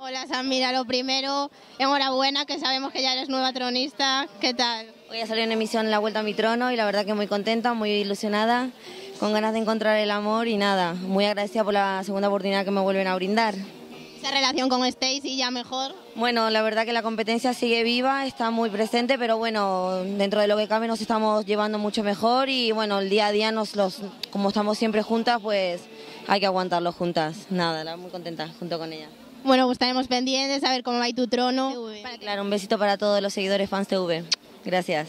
Hola Samira, lo primero, enhorabuena, que sabemos que ya eres nueva tronista. ¿Qué tal? Hoy ha salido en emisión La Vuelta a mi Trono y la verdad que muy contenta, muy ilusionada, con ganas de encontrar el amor y nada, muy agradecida por la segunda oportunidad que me vuelven a brindar. ¿Esa relación con Stacy ya mejor? Bueno, la verdad que la competencia sigue viva, está muy presente, pero bueno, dentro de lo que cabe nos estamos llevando mucho mejor y bueno, el día a día nos los, como estamos siempre juntas, pues hay que aguantarlo juntas. Nada, muy contenta junto con ella. Bueno, pues estaremos pendientes a ver cómo va tu trono. Claro, un besito para todos los seguidores fans TV. Gracias.